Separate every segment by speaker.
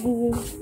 Speaker 1: Google.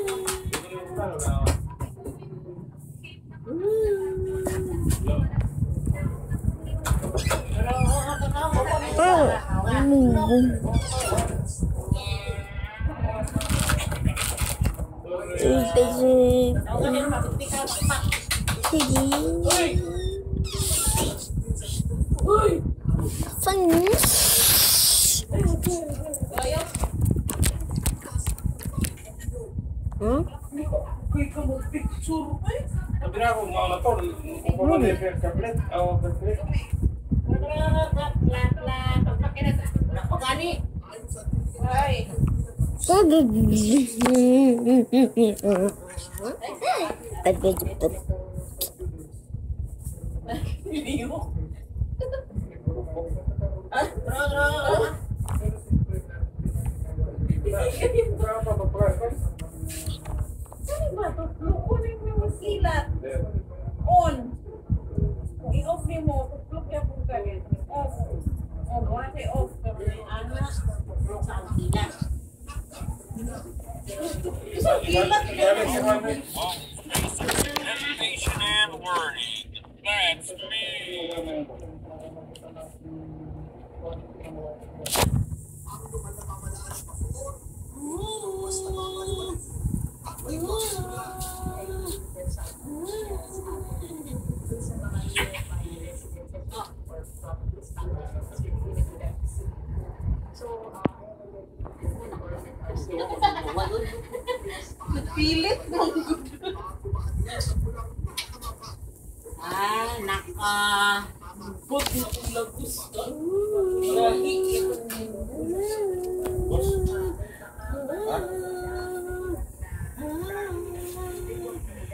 Speaker 1: tahun Fans. Hmm? Gravo ma. Siya
Speaker 2: sa gilat.
Speaker 1: Sabi na ako, mga to, kung pa man yung tablet, o tablet.
Speaker 2: Ay, hindi mo. Ah, bro, bro. Saan ba ito? Kunin mo yung silat. On. I-off mo. Tuklok niya po kalit. Off. Oh, wala off. Anak. Saan silat? Isang
Speaker 3: That's me.
Speaker 2: Pilit ng
Speaker 4: Ah, naka.
Speaker 2: Bot na kung lagos ka. Lagi.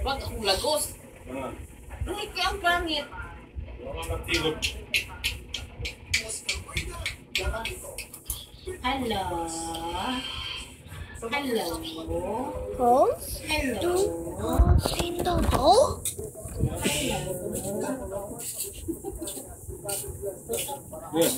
Speaker 4: Wag akong lagos.
Speaker 2: Ang pangit.
Speaker 1: Mga natilog.
Speaker 4: Hello. Hello. hello,
Speaker 1: Hello. Hello. Go. Hello.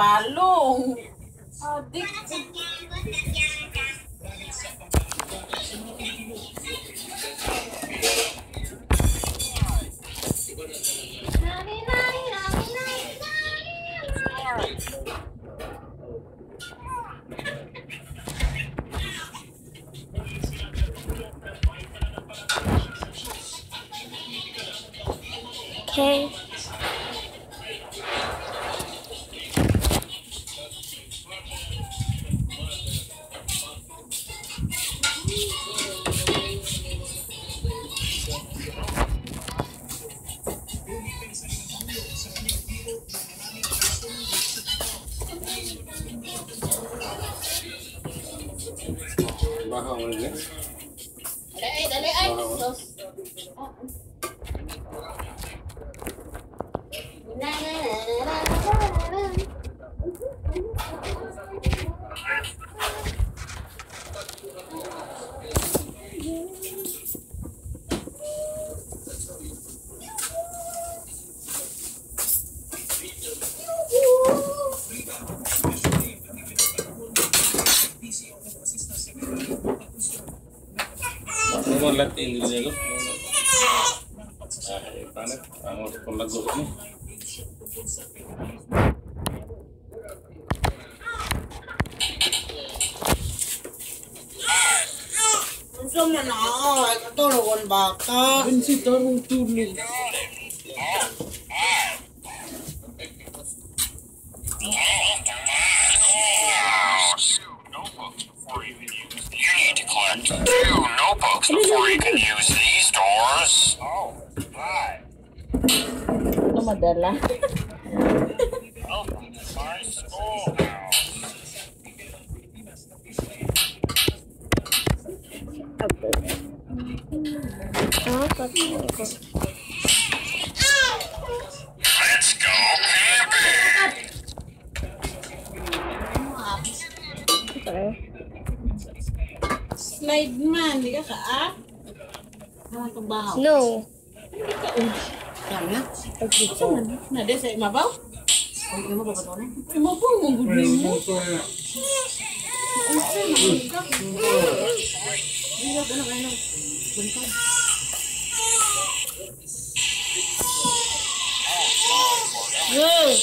Speaker 1: Falou! Baja, dale, dale.
Speaker 2: Gusto mo na ako.
Speaker 5: Tulog.
Speaker 4: Use. You need to collect two notebooks before you can use these doors. Oh, hi.
Speaker 2: Ito madala. slide man, di ka kaap. Naman kong bahaw.
Speaker 6: No.
Speaker 2: Hindi ka um. Yan na. Pagkita man. Na, de, sa imabaw? Ay, imo ba ba ito na? Imabaw mong good
Speaker 1: name mo. Hindi
Speaker 2: ka na kayo.
Speaker 6: Bantay.
Speaker 4: Good.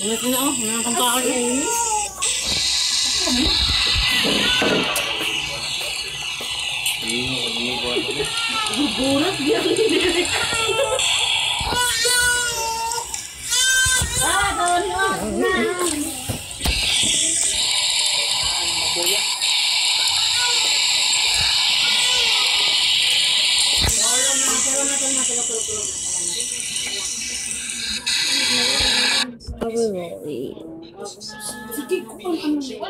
Speaker 4: Ulit na ako. Nakakanta ako. Ulit na ako. Gugulat dia.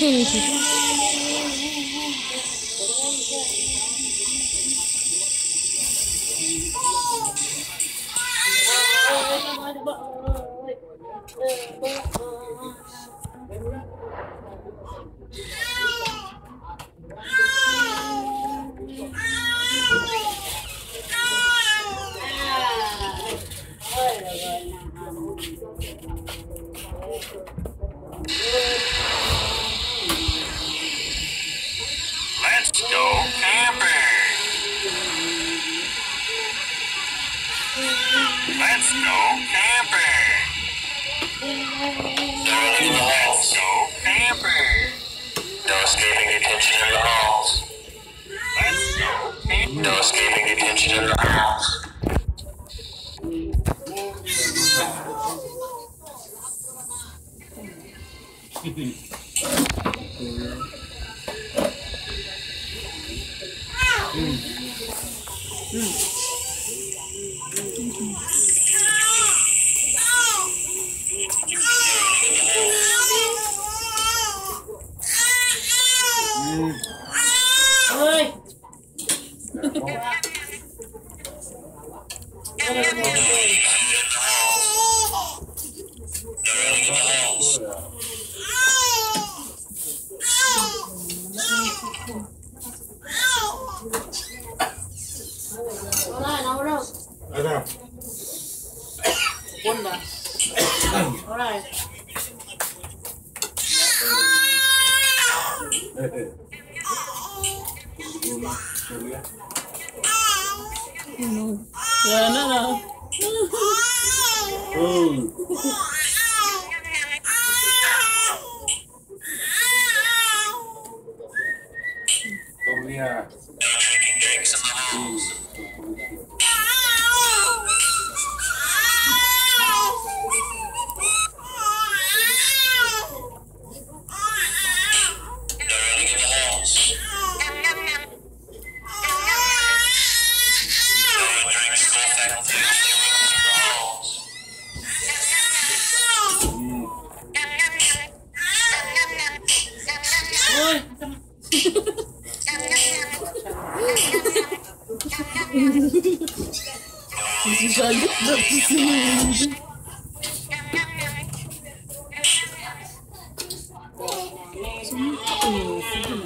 Speaker 4: 谢谢徐徐 escaping detention in the halls. Let's go camping. No escaping detention in the halls.
Speaker 2: É Yeah. Si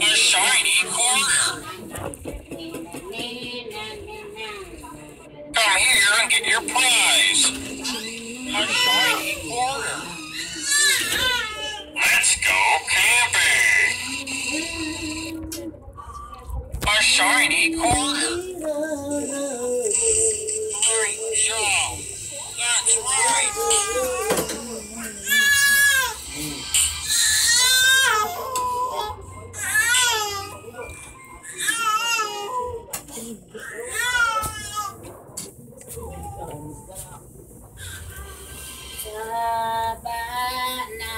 Speaker 6: A shiny corner. Come here and get your prize. A shiny corner. Let's go camping. A shiny corner. Great job.
Speaker 1: Baba na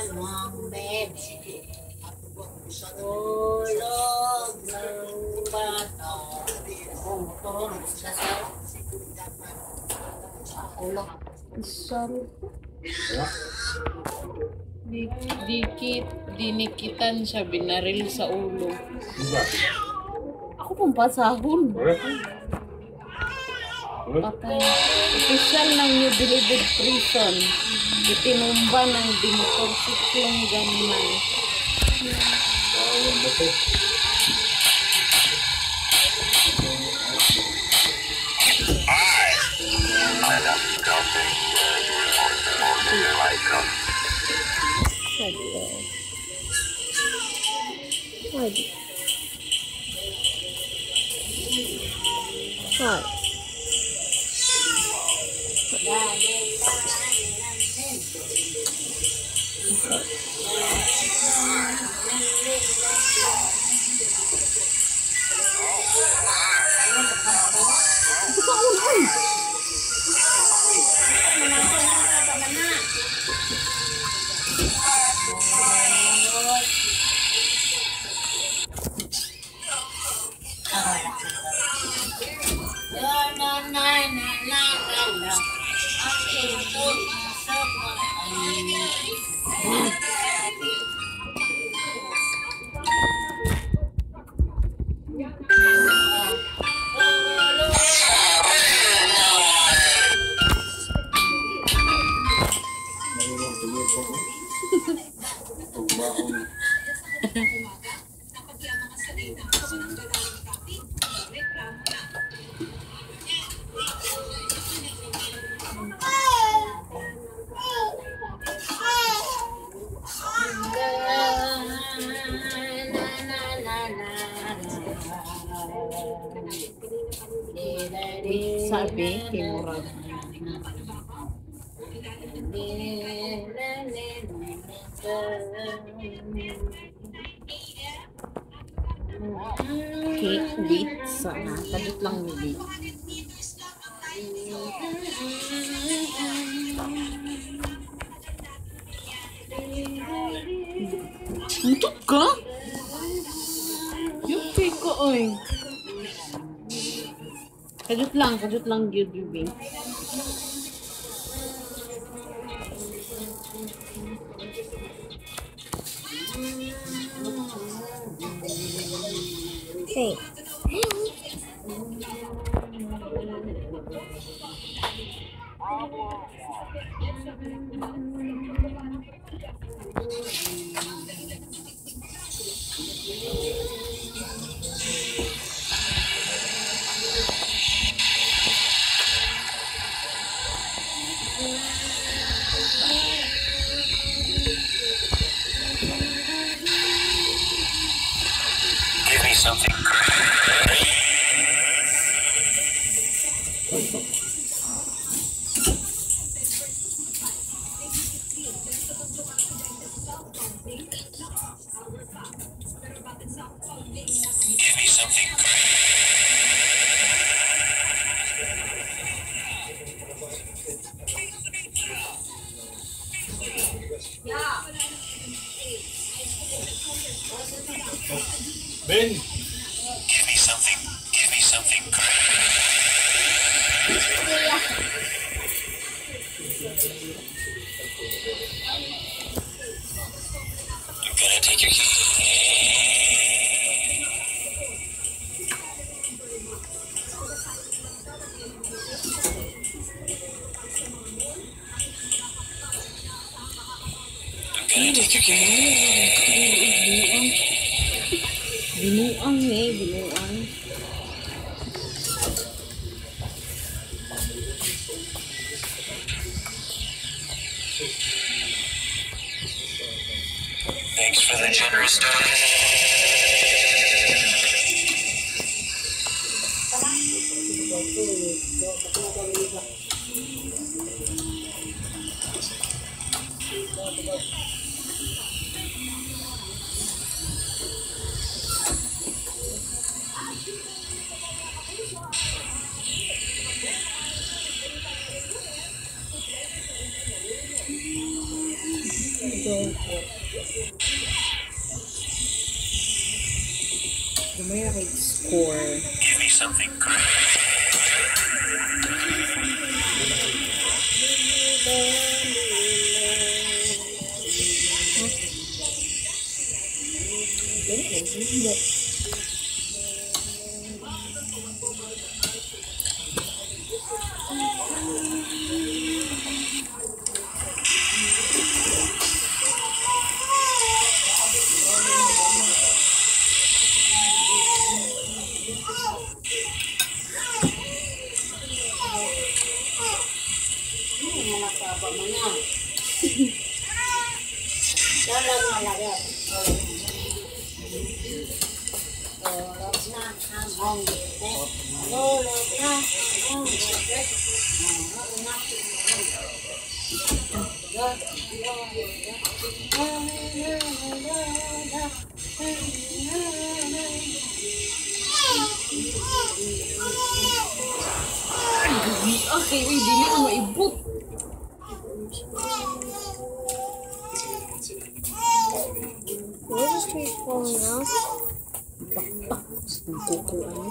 Speaker 1: among. Oh. Ulo
Speaker 2: Di, dikit, dinikitan siya, binaril sa ulo.
Speaker 4: Diba?
Speaker 2: Ako pong pasahon. Patay. Official ng New Bilibid Prison. Itinumba ng dimotorsiklong gunman.
Speaker 4: Bawang ba to?
Speaker 2: Sabi, kimurag. Cake with sana. Kadit lang yung Kadit lang, kadit lang yun, Bibi.
Speaker 6: Binuang.
Speaker 2: Binuang eh, binuang.
Speaker 6: Thanks for the generous donation. Give me something great.
Speaker 7: 怎么样 Pakpak.
Speaker 2: Ang kukuan.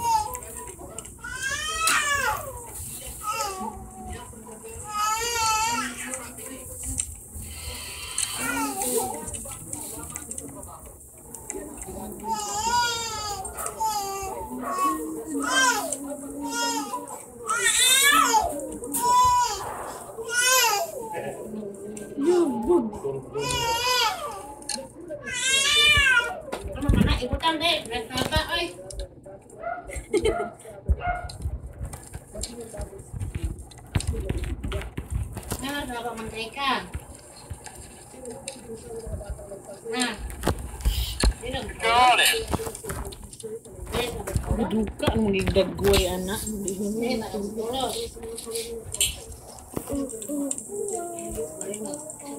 Speaker 2: Duka mengigdag gue ya, anak.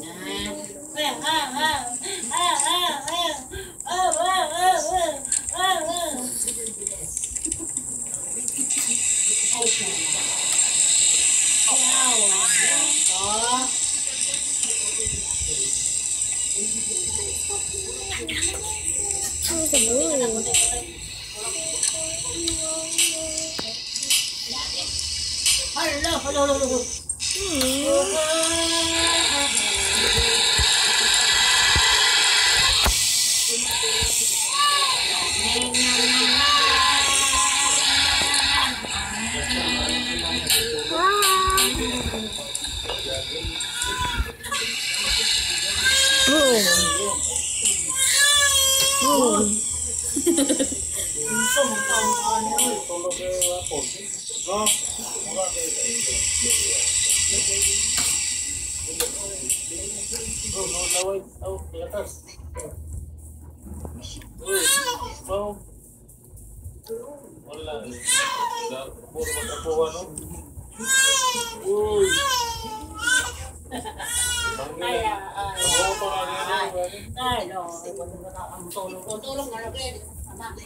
Speaker 4: Nah.
Speaker 8: nah, nah, nah. thì bọn mình tao ăn tô
Speaker 1: luôn tô
Speaker 4: luôn
Speaker 1: ngon
Speaker 4: ok làm đi